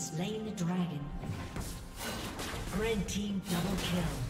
slain the dragon. Red team double kill.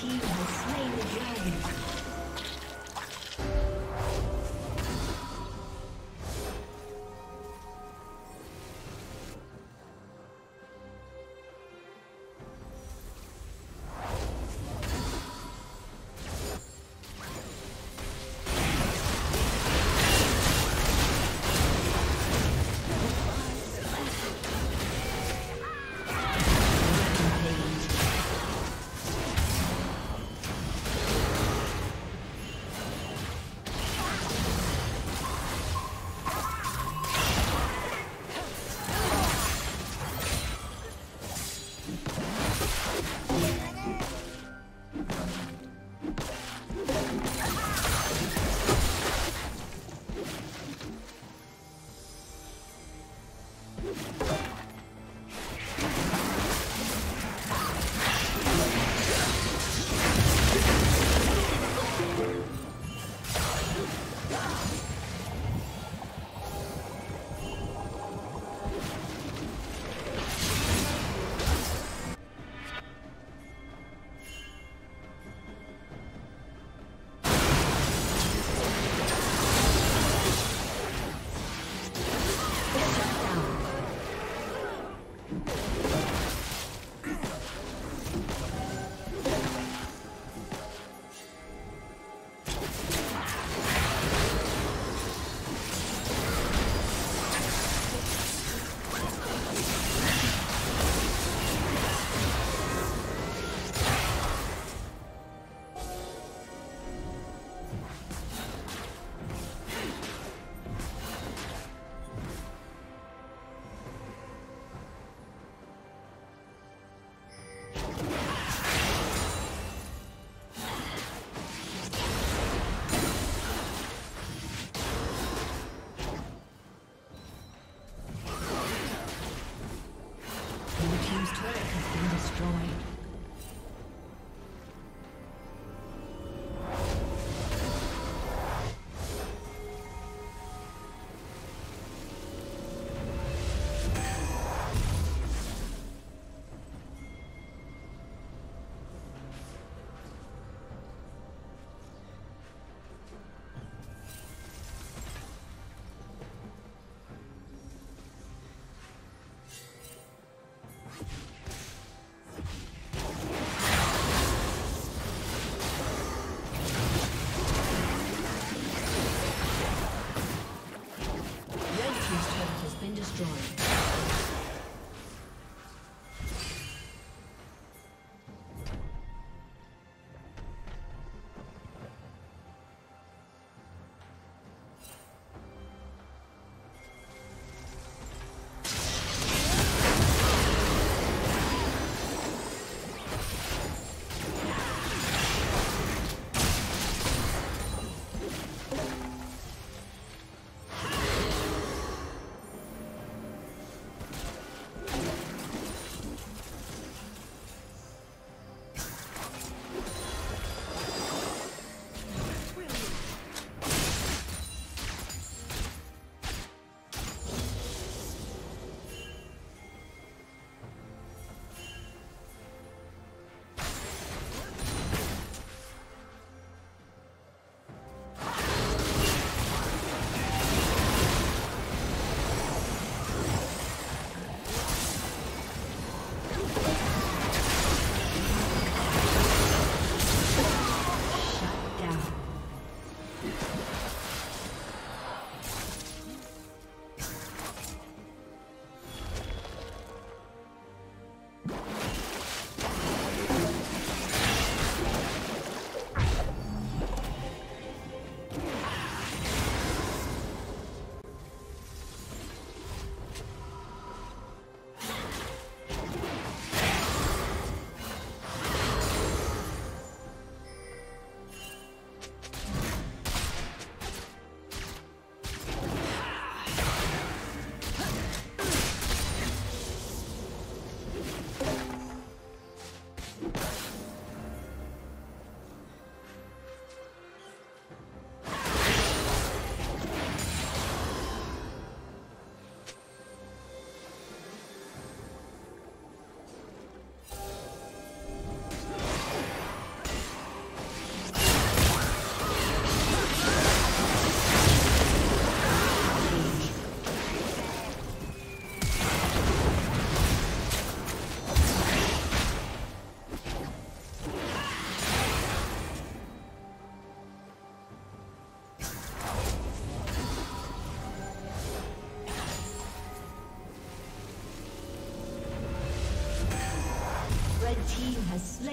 team has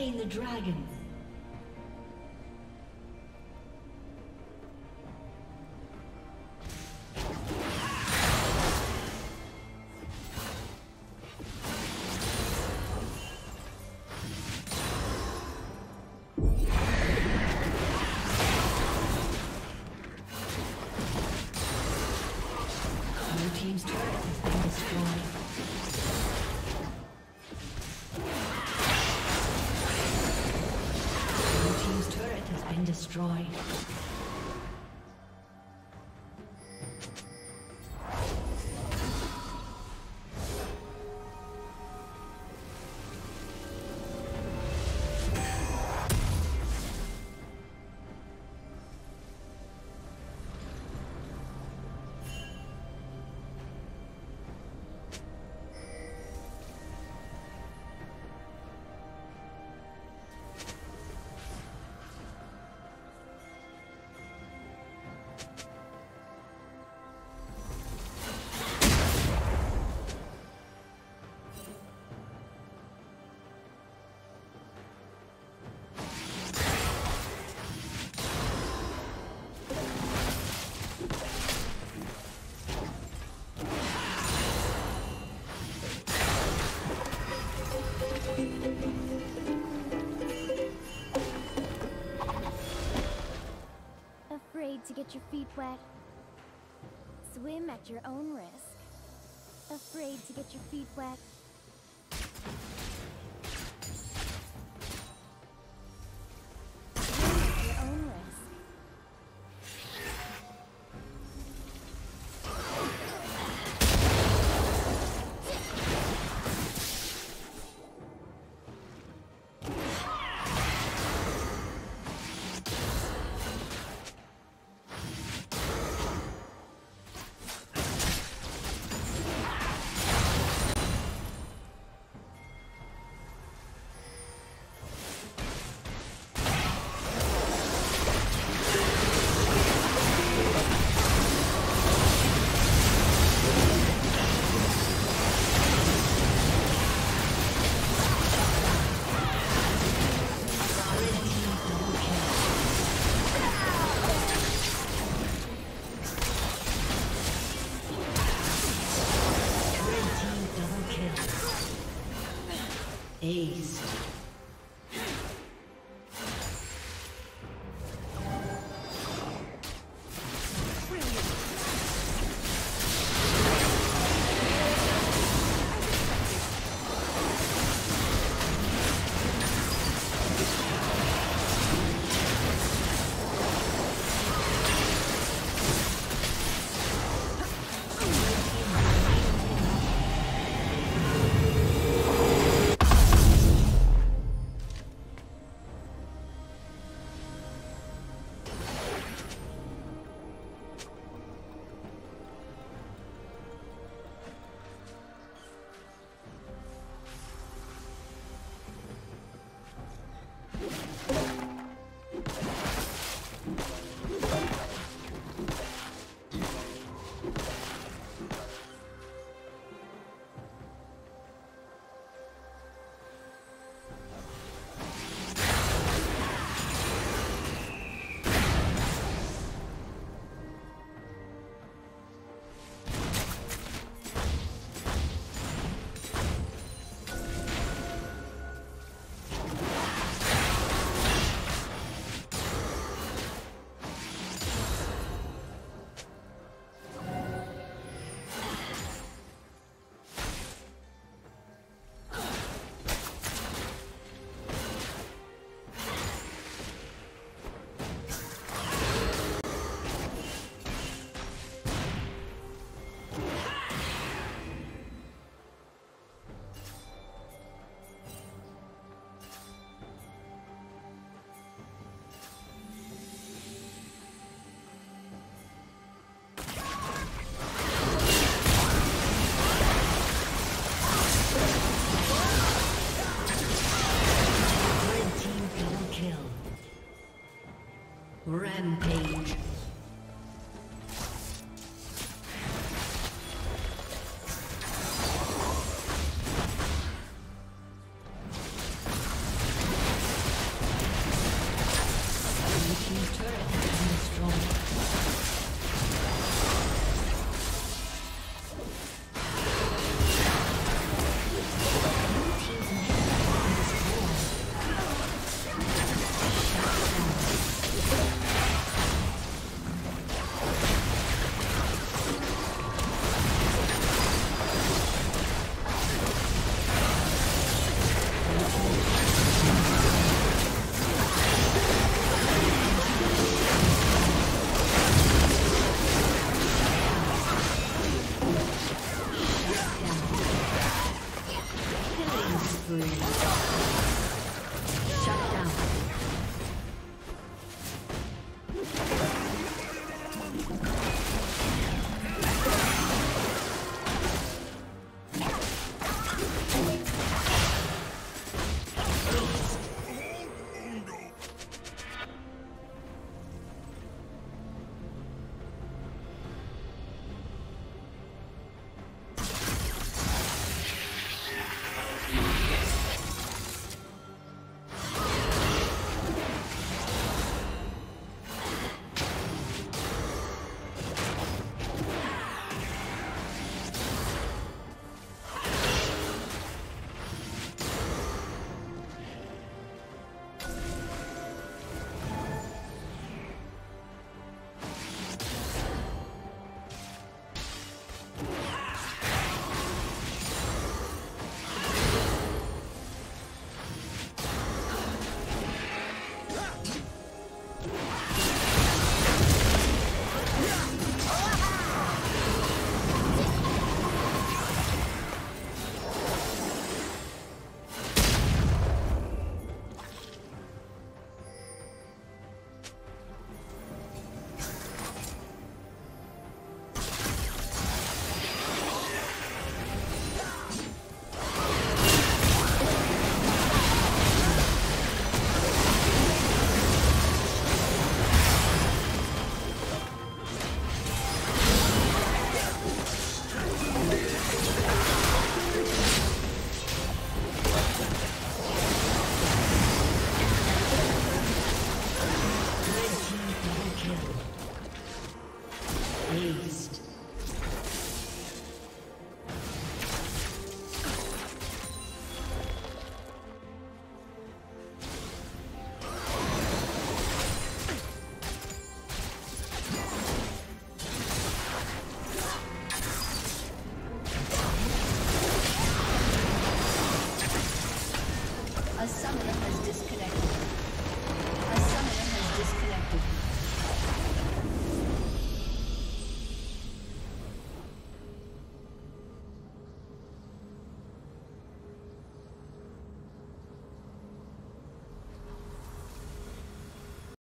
slain the dragon. Destroyed. Get your feet wet? Swim at your own risk. Afraid to get your feet wet? Ace.